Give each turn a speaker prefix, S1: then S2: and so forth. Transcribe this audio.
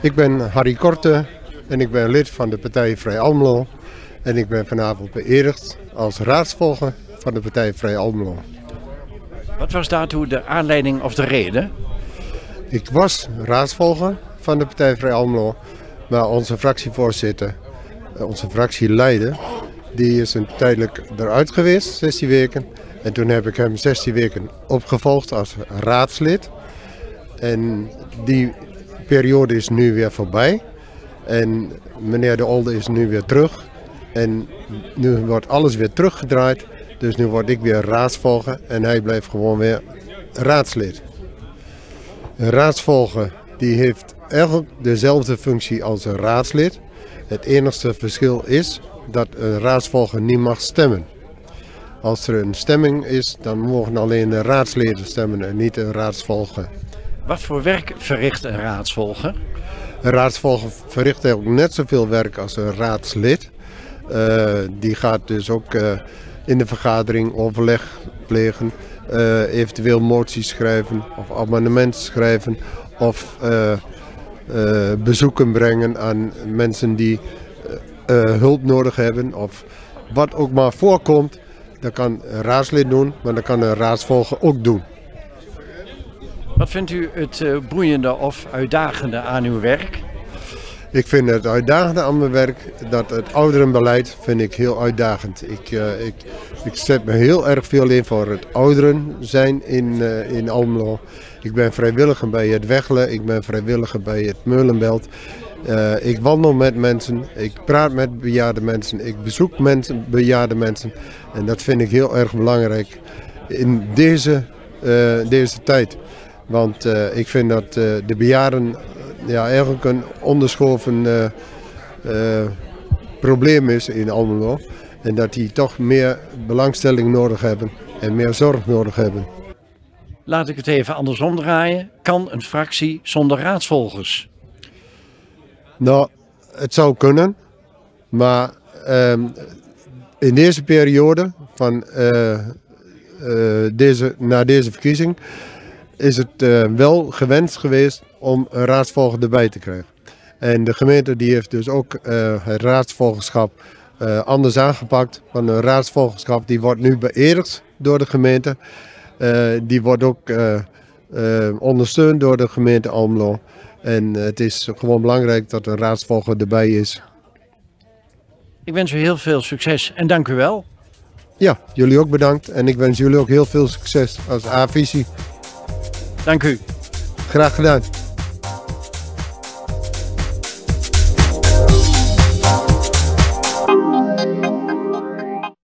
S1: Ik ben Harry Korte en ik ben lid van de partij Vrij Almelo. En ik ben vanavond beëdigd als raadsvolger van de partij Vrij Almelo.
S2: Wat was daartoe de aanleiding of de reden?
S1: Ik was raadsvolger van de partij Vrij Almelo, maar onze fractievoorzitter, eh, onze fractieleider, die is een tijdelijk eruit geweest, 16 weken. En toen heb ik hem 16 weken opgevolgd als raadslid. En die periode is nu weer voorbij. En meneer De Olde is nu weer terug. En nu wordt alles weer teruggedraaid. Dus nu word ik weer raadsvolger en hij blijft gewoon weer raadslid. Een raadsvolger die heeft eigenlijk dezelfde functie als een raadslid. Het enige verschil is dat een raadsvolger niet mag stemmen. Als er een stemming is, dan mogen alleen de raadsleden stemmen en niet een raadsvolger.
S2: Wat voor werk verricht een raadsvolger?
S1: Een raadsvolger verricht eigenlijk net zoveel werk als een raadslid. Uh, die gaat dus ook uh, in de vergadering overleg plegen, uh, eventueel moties schrijven of amendementen schrijven of bezoeken brengen aan mensen die hulp nodig hebben of wat ook maar voorkomt. Dat kan een raadslid doen, maar dat kan een raadsvolger ook doen.
S2: Wat vindt u het uh, boeiende of uitdagende aan uw werk?
S1: Ik vind het uitdagende aan mijn werk dat het ouderenbeleid vind ik heel uitdagend. Ik, uh, ik, ik zet me heel erg veel in voor het ouderen zijn in, uh, in Almelo. Ik ben vrijwilliger bij het Wegle, ik ben vrijwilliger bij het Meulenbelt. Uh, ik wandel met mensen, ik praat met bejaarde mensen, ik bezoek mensen, bejaarde mensen. En dat vind ik heel erg belangrijk in deze, deze tijd. Want uh, ik vind dat de bejaarden ja, eigenlijk een onderschoven probleem is in Almelo. En dat die toch meer belangstelling nodig hebben en meer zorg nodig hebben.
S2: Laat ik het even andersom draaien. Kan een fractie zonder raadsvolgers?
S1: Nou, het zou kunnen. Maar um, in deze periode, van, deze, na deze verkiezing, is het uh, wel gewenst geweest om een raadsvolger erbij te krijgen. En de gemeente die heeft dus ook het raadsvolgerschap anders aangepakt. Want een raadsvolgerschap die wordt nu beëdigd door de gemeente. die wordt ook ondersteund door de gemeente Almelo. En het is gewoon belangrijk dat een raadsvolger erbij is.
S2: Ik wens u heel veel succes en dank u wel.
S1: Ja, jullie ook bedankt. En ik wens jullie ook heel veel succes als A-visie.
S2: Dank u.
S1: Graag gedaan.